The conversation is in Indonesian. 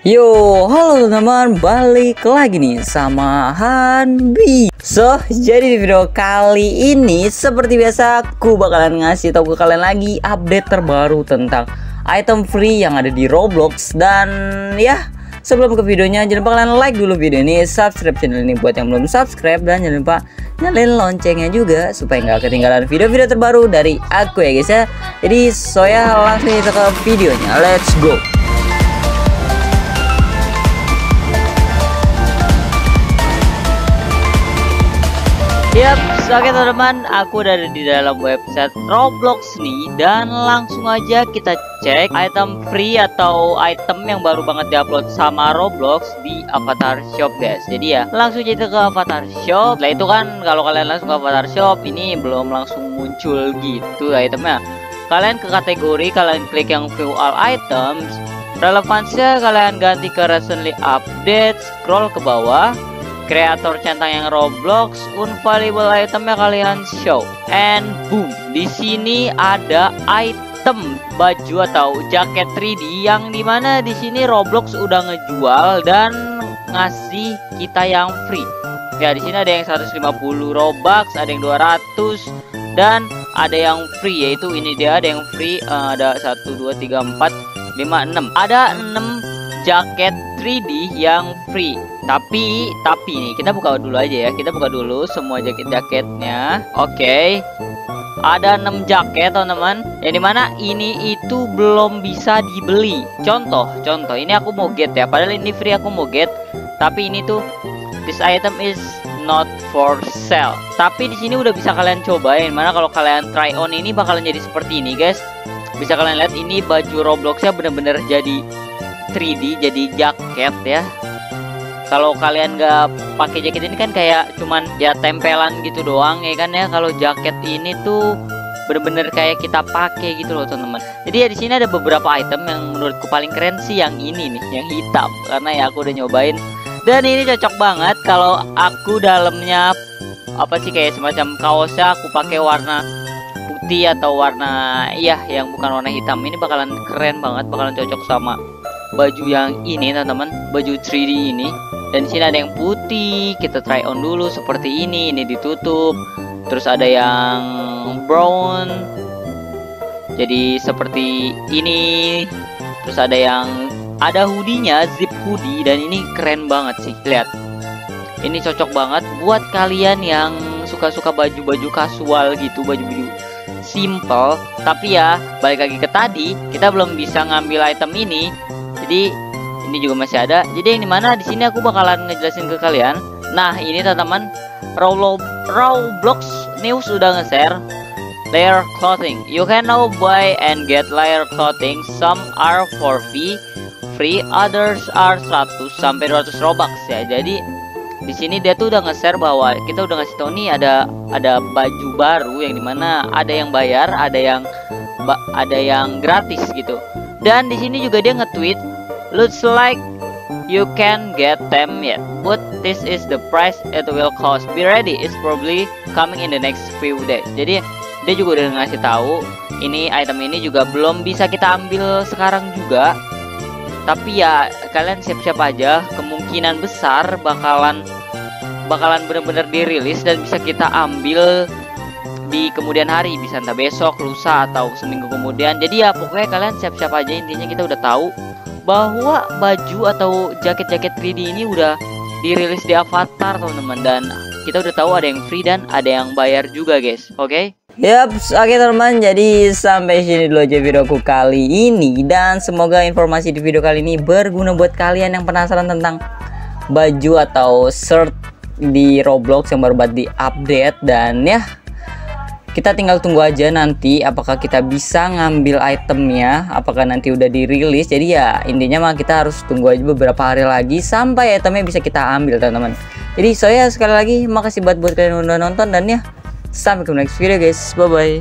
Yo, halo teman-teman, balik lagi nih sama Hanbi So, jadi di video kali ini seperti biasa aku bakalan ngasih tau ke kalian lagi update terbaru tentang item free yang ada di Roblox. Dan ya, sebelum ke videonya jangan lupa kalian like dulu video ini Subscribe channel ini buat yang belum subscribe. Dan jangan lupa nyalain loncengnya juga Supaya nggak ketinggalan video-video terbaru dari aku ya guys ya. Jadi, so ya langsung kita ke videonya, let's go Yap, oke teman-teman, aku ada di dalam website Roblox nih dan langsung aja kita cek item free atau item yang baru banget diupload sama Roblox di Avatar Shop guys. Jadi ya, langsung aja ke Avatar Shop. Setelah itu kan kalau kalian langsung ke Avatar Shop ini belum langsung muncul gitu itemnya. Kalian ke kategori, kalian klik yang view all items. Relevansinya kalian ganti ke recently update, scroll ke bawah kreator centang yang Roblox unvaluable itemnya kalian show. And boom di sini ada item baju atau jaket 3D yang di mana di sini Roblox udah ngejual dan ngasih kita yang free. Ya di sini ada yang 150 Robux ada yang 200 dan ada yang free yaitu ini dia ada yang free uh, ada 1 2 3 4 5 6 ada 6 jaket 3D yang free tapi tapi nih kita buka dulu aja ya. Kita buka dulu semua jaket-jaketnya oke. Okay. ada 6 jaket teman-teman. Yang di mana ini itu belum bisa dibeli. Contoh contoh. Ini aku mau get ya. Padahal ini free aku mau get. Tapi ini tuh this item is not for sale. Tapi di sini udah bisa kalian cobain. Mana kalau kalian try on ini bakalan jadi seperti ini guys. Bisa kalian lihat ini baju Robloxnya bener-bener jadi 3D jadi jaket ya kalau kalian nggak pakai jaket ini kan kayak cuman ya tempelan gitu doang ya kan ya. Kalau jaket ini tuh bener-bener kayak kita pakai gitu loh teman-teman. Jadi ya di sini ada beberapa item yang menurutku paling keren sih yang ini nih yang hitam. Karena ya aku udah nyobain. Dan ini cocok banget kalau aku dalamnya apa sih kayak semacam kaosnya aku pakai warna putih atau warna iya yang bukan warna hitam. Ini bakalan keren banget bakalan cocok sama baju yang ini teman-teman. Baju 3D ini dan sini ada yang putih kita try on dulu seperti ini ini ditutup. Terus ada yang brown jadi seperti ini. Terus ada yang ada hoodie-nya zip hoodie dan ini keren banget sih lihat. Ini cocok banget buat kalian yang suka-suka baju-baju kasual gitu baju-baju simple. Tapi ya balik lagi ke tadi kita belum bisa ngambil item ini. Jadi ini juga masih ada. Jadi yang di mana di sini aku bakalan ngejelasin ke kalian. Nah ini teman-teman Roblox News sudah nge-share layer clothing. You can now buy and get layer clothing. Some are for fee free others are 100 sampai 200 robux ya. Jadi di sini dia tuh udah nge-share bahwa kita udah ngasih nih ada ada baju baru yang di mana ada yang bayar ada yang ada yang gratis gitu. Dan di sini juga dia nge-tweet Looks like you can get them yet, but this is the price it will cost. Be ready, it's probably coming in the next few days. Jadi dia juga udah ngasih tahu ini item ini juga belum bisa kita ambil sekarang juga. Tapi ya kalian siap-siap aja, kemungkinan besar bakalan bakalan bener-bener dirilis dan bisa kita ambil di kemudian hari bisa entah besok, lusa atau seminggu kemudian. Jadi ya pokoknya kalian siap-siap aja intinya kita udah tahu bahwa baju atau jaket-jaket 3D ini udah dirilis di Avatar teman-teman. Dan kita udah tahu ada yang free dan ada yang bayar juga guys. Oke? Okay? Yap, oke okay, teman-teman, jadi sampai sini dulu aja videoku kali ini. Dan semoga informasi di video kali ini berguna buat kalian yang penasaran tentang baju atau shirt di Roblox yang baru buat di update dan ya kita tinggal tunggu aja nanti apakah kita bisa ngambil itemnya apakah nanti udah dirilis. Jadi ya intinya mah kita harus tunggu aja beberapa hari lagi sampai itemnya bisa kita ambil teman-teman. Jadi saya sekali lagi makasih buat buat kalian udah nonton dan ya sampai ke next video guys. Bye bye